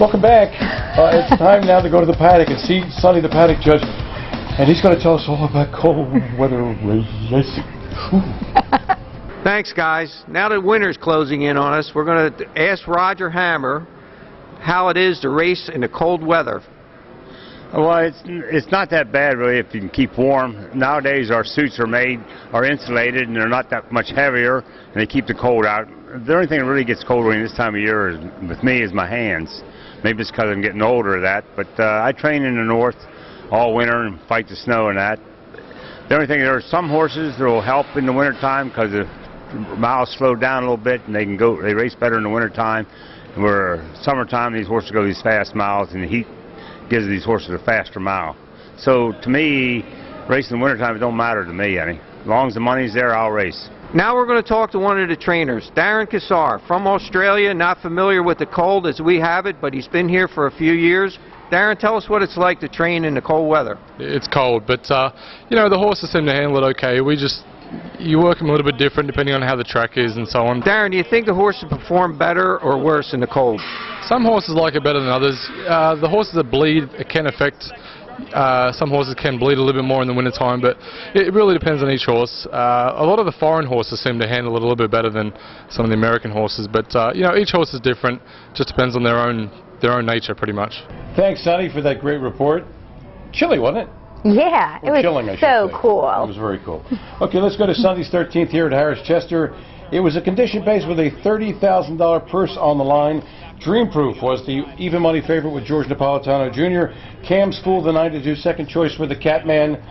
Welcome back. Uh, it's time now to go to the paddock and see Sonny the paddock judge. And he's going to tell us all about cold weather racing. Thanks, guys. Now that winter's closing in on us, we're going to ask Roger Hammer how it is to race in the cold weather. Well, it's it's not that bad really if you can keep warm. Nowadays, our suits are made, are insulated, and they're not that much heavier, and they keep the cold out. The only thing that really gets cold during this time of year is, with me is my hands. Maybe it's because I'm getting older of that, but uh, I train in the north all winter and fight the snow and that. The only thing, there are some horses that will help in the wintertime because the miles slow down a little bit and they can go, they race better in the wintertime. Where summertime, these horses go these fast miles and the heat gives these horses a faster mile. So to me, racing in the wintertime, it don't matter to me any. As long as the money's there, I'll race. Now we're going to talk to one of the trainers, Darren Cassar, from Australia, not familiar with the cold as we have it, but he's been here for a few years. Darren, tell us what it's like to train in the cold weather. It's cold, but uh, you know the horses seem to handle it okay. We just you work them a little bit different depending on how the track is and so on. Darren, do you think the horses perform better or worse in the cold? Some horses like it better than others. Uh, the horses that bleed it can affect uh, some horses can bleed a little bit more in the wintertime, but it really depends on each horse. Uh, a lot of the foreign horses seem to handle it a little bit better than some of the American horses, but uh, you know each horse is different. Just depends on their own their own nature, pretty much. Thanks, Sonny, for that great report. Chilly, wasn't it? Yeah, it was chilling, so cool. It was very cool. Okay, let's go to Sunday's 13th here at Harrah's Chester. It was a condition base with a $30,000 purse on the line. Dreamproof was the even money favorite with George Napolitano Jr. Cam's Fool the 92 second choice for the Catman.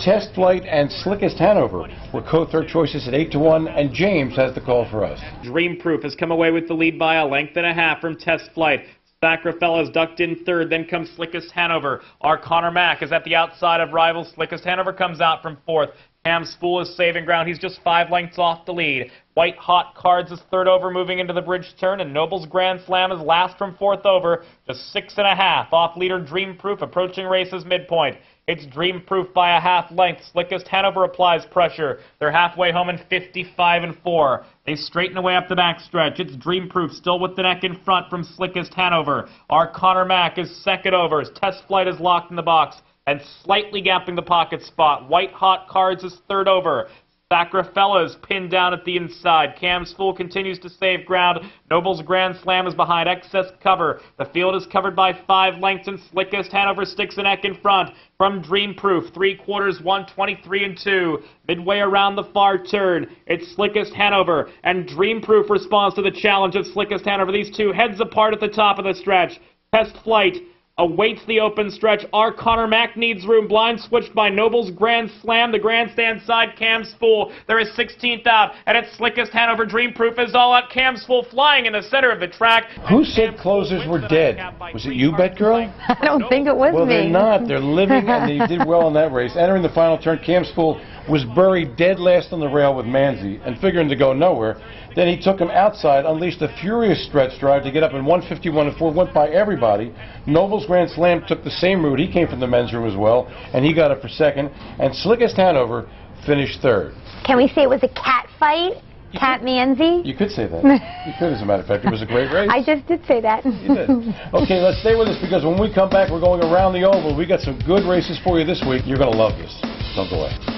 Test Flight and Slickest Hanover were co-third choices at 8 to 1, and James has the call for us. Dreamproof has come away with the lead by a length and a half from Test Flight. Sacrifella's ducked in third, then comes Slickest Hanover. Our Connor Mack is at the outside of rivals. Slickest Hanover comes out from fourth. Cam's Fool is saving ground. He's just five lengths off the lead. White Hot Cards is third over, moving into the bridge turn, and Noble's Grand Slam is last from fourth over, just six and a half. Off leader Dreamproof approaching races midpoint. It's Dreamproof by a half length. Slickest Hanover applies pressure. They're halfway home in 55 and 4. They straighten away up the backstretch. It's Dreamproof still with the neck in front from Slickest Hanover. Our Connor Mack is second over. His test flight is locked in the box and slightly gapping the pocket spot. White Hot Cards is third over. Sacrifella's pinned down at the inside. Cam's Fool continues to save ground. Noble's Grand Slam is behind excess cover. The field is covered by five lengths and Slickest Hanover sticks a neck in front. From Dreamproof, three quarters, 123 and 2. Midway around the far turn, it's Slickest Hanover. And Dreamproof responds to the challenge of Slickest Hanover. These two heads apart at the top of the stretch. Test Flight awaits the open stretch. Our Connor Mack needs room. Blind switched by Noble's Grand Slam. The grandstand side, Cam's Fool. There is 16th out, and its slickest Hanover Dreamproof is all out. Cam's Fool flying in the center of the track. Who And said Cam's closers were dead? Was it you, cars Bet Girl? I don't think it was Well, me. they're not. They're living, and they did well in that race. Entering the final turn, Cam's Fool was buried dead last on the rail with Manzi, and figuring to go nowhere. Then he took him outside, unleashed a furious stretch drive to get up in 151 and 4, went by everybody. Noble's Grand Slam took the same route. He came from the men's room as well, and he got up for second. And Slickest Hanover finished third. Can we say it was a cat fight? Cat Manzi? You could say that. you could, as a matter of fact. It was a great race. I just did say that. You did. Okay, let's stay with us because when we come back, we're going around the oval. We got some good races for you this week. You're going to love this. Don't go away.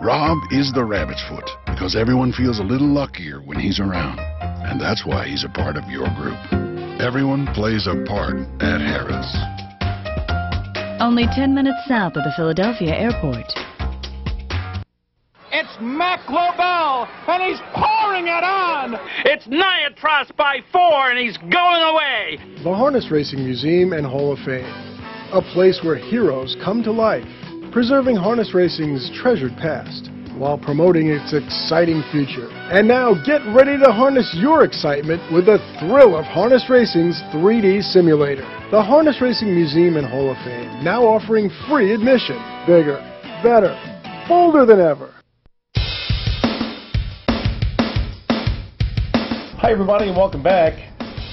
Rob is the rabbit's foot because everyone feels a little luckier when he's around. And that's why he's a part of your group. Everyone plays a part at Harrah's. Only 10 minutes south of the Philadelphia airport. It's Mac Lobell, and he's pouring it on. It's Niatross by four, and he's going away. The Harness Racing Museum and Hall of Fame, a place where heroes come to life, preserving harness racing's treasured past while promoting its exciting future. And now get ready to harness your excitement with the thrill of Harness Racing's 3D simulator. The Harness Racing Museum and Hall of Fame now offering free admission. Bigger, better, bolder than ever. Hi, everybody, and welcome back.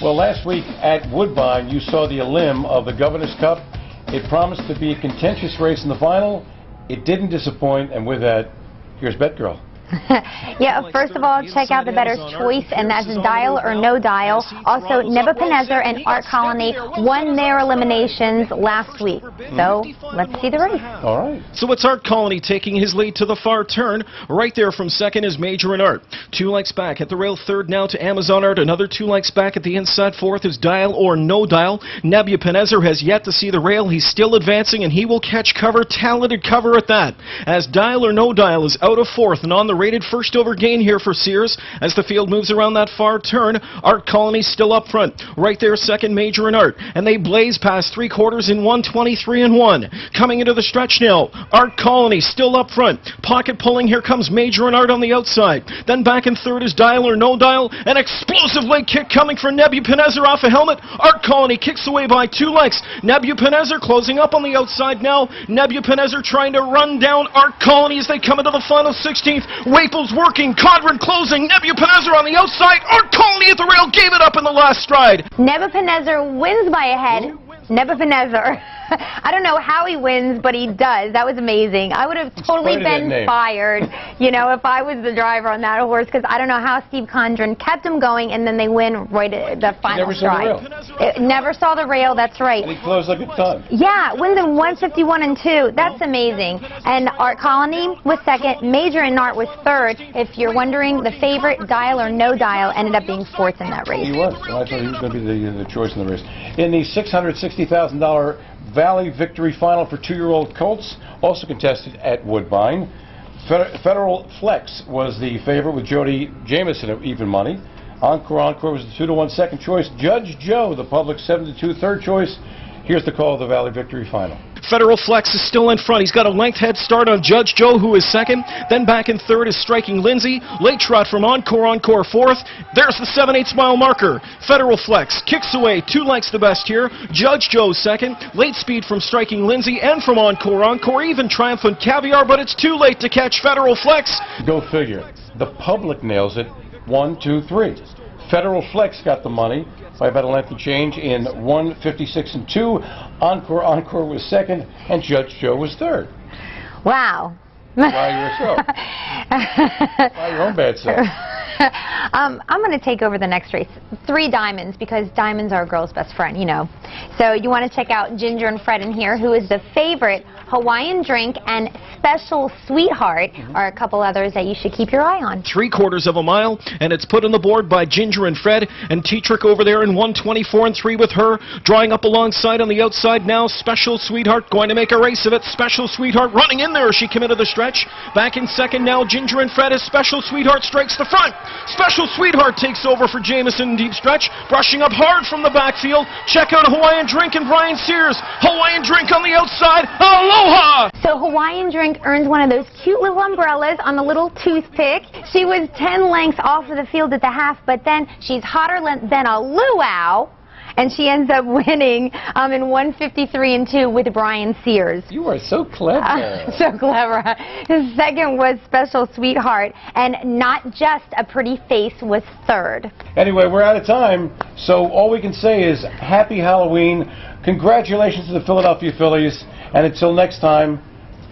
Well, last week at Woodbine, you saw the elim of the Governor's Cup. It promised to be a contentious race in the final. It didn't disappoint, and with that, here's Bet Girl. yeah, first of all, check out the better's choice, and that's dial or no dial. Also, Nebuchadnezzar and Art Colony won their eliminations last week. So, let's see the race. All right. So it's Art Colony taking his lead to the far turn. Right there from second is Major In Art. Two likes back at the rail third now to Amazon Art. Another two likes back at the inside fourth is Dial or No Dial. Nebuchadnezzar has yet to see the rail. He's still advancing and he will catch cover. Talented cover at that. As Dial or No Dial is out of fourth and on the rated first over gain here for Sears. As the field moves around that far turn, Art Colony still up front. Right there, second Major In Art. And they blaze past three quarters in 123 and 1. Coming into the stretch now, Art Colony still up front. Pocket pulling, here comes Major and Art on the outside. Then back in third is Dial or No Dial. An explosive leg kick coming for Nebuchadnezzar off a helmet. Art Colony kicks away by two lengths. Nebuchadnezzar closing up on the outside now. Nebuchadnezzar trying to run down Art Colony as they come into the final 16th. Waples working, Conrad closing, Nebuchadnezzar on the outside. Art at the rail gave it up in the last stride. Nebuchadnezzar wins by a head. Nebuchadnezzar. I don't know how he wins, but he does. That was amazing. I would have totally Spite of that been fired, you know, if I was the driver on that horse, because I don't know how Steve Condren kept him going, and then they win right at the final never saw the stride. rail. Never saw the rail. That's right. And he closed like a ton. Yeah, wins in 151 and 2. That's amazing. And Art Colony was second. Major In Art was third. If you're wondering, the favorite, Dial or No Dial, ended up being fourth in that race. He was. I thought he was going to be the, the choice in the race. In the $660,000 Valley Victory Final for two-year-old colts, also contested at Woodbine, Federal Flex was the favorite with Jody Jamieson at even money. Encore Encore was the 2 to 1 second choice. Judge Joe, the public 7 to 2 third choice. Here's the call of the Valley Victory Final. Federal Flex is still in front. He's got a length head start on Judge Joe, who is second. Then back in third is Striking Lindsay. Late Trot from Encore Encore fourth. There's the 7 8 mile marker. Federal Flex kicks away. Two lengths the best here. Judge Joe second. Late speed from Striking Lindsay and from Encore Encore. Even Triumphant Caviar, but it's too late to catch Federal Flex. Go figure. The public nails it. One, two, three. Federal Flex got the money by about a length of change in 156 and 2. Encore Encore was second, and Judge Joe was third. Wow. By yourself. By your own bad self. um, I'm going to take over the next race. Three diamonds, because diamonds are a girl's best friend, you know. So you want to check out Ginger and Fred in here, who is the favorite. Hawaiian Drink and Special Sweetheart mm-hmm. are a couple others that you should keep your eye on. Three quarters of a mile, and it's put on the board by Ginger and Fred, and T-Trick over there in 124 and 3 with her, drawing up alongside on the outside now. Special Sweetheart going to make a race of it. Special Sweetheart running in there as she committed the stretch. Back in second now, Ginger and Fred as Special Sweetheart strikes the front. Special Sweetheart takes over for Jamieson deep stretch, brushing up hard from the backfield. Check out Hawaiian Drink and Brian Sears. Hawaiian Drink on the outside. Aloha! So Hawaiian Drink earns one of those cute little umbrellas on the little toothpick. She was 10 lengths off of the field at the half, but then she's hotter than a luau. And she ends up winning um, in 153 and 2 with Brian Sears. You are so clever. Uh, so clever. His second was Special Sweetheart, and not just a pretty face was third. Anyway, we're out of time, so all we can say is Happy Halloween. Congratulations to the Philadelphia Phillies, and until next time,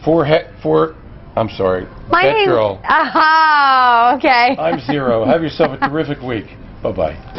for he- for I'm sorry, My Bet name. Girl. Oh, okay. I'm Zero. Have yourself a terrific week. Bye bye.